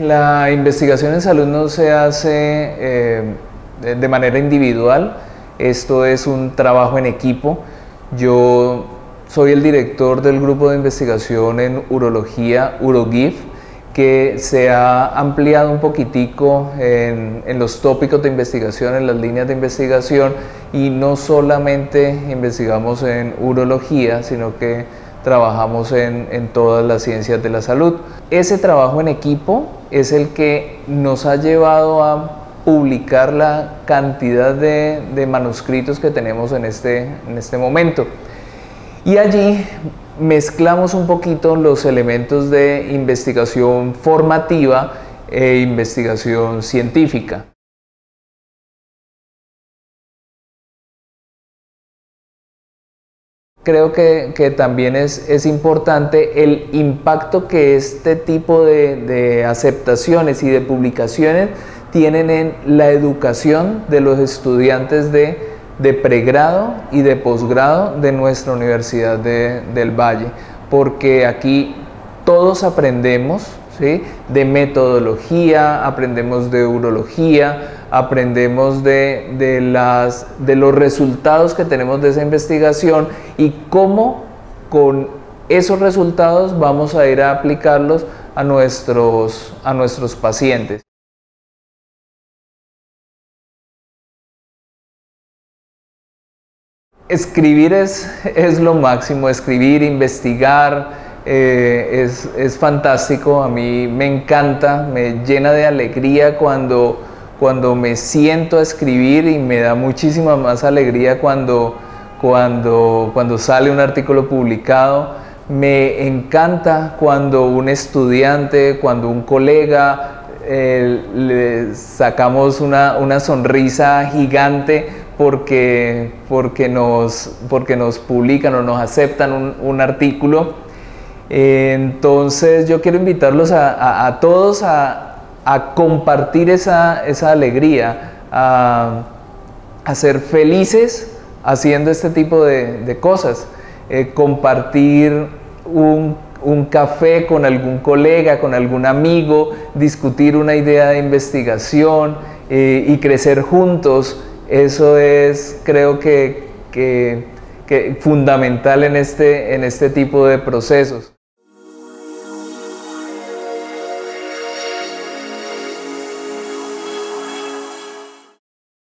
La investigación en salud no se hace eh, de manera individual, esto es un trabajo en equipo. Yo soy el director del grupo de investigación en urología, UroGIF, que se ha ampliado un poquitico en, en, los tópicos de investigación, en las líneas de investigación, y no solamente investigamos en urología, sino que trabajamos en, todas las ciencias de la salud. Ese trabajo en equipo es el que nos ha llevado a publicar la cantidad de, manuscritos que tenemos en este, en este momento. Y allí mezclamos un poquito los elementos de investigación formativa e investigación científica. Creo que, que también es, es, importante el impacto que este tipo de, de, aceptaciones y de publicaciones tienen en la educación de los estudiantes de, de pregrado y de posgrado de nuestra Universidad del Valle, porque aquí todos aprendemos ¿sí? de metodología, aprendemos de urología, aprendemos de, de, las, de los resultados que tenemos de esa investigación y cómo con esos resultados vamos a ir a aplicarlos a nuestros, a nuestros pacientes. Escribir es, es lo máximo, escribir, investigar, eh, es, es fantástico, a mí me encanta, me llena de alegría cuando cuando me siento a escribir y me da muchísima más alegría cuando, cuando, cuando sale un artículo publicado. Me encanta cuando un estudiante, cuando un colega, eh, le sacamos una, una, sonrisa gigante porque, porque, nos, porque nos publican o nos aceptan un, un artículo. entonces yo quiero invitarlos a, a, a todos a, a compartir esa, esa alegría, a, a, ser felices haciendo este tipo de, de cosas. Eh, compartir un, un, café con algún colega, con algún amigo, discutir una idea de investigación eh, y crecer juntos, eso es creo que, que, que fundamental en este, en este tipo de procesos.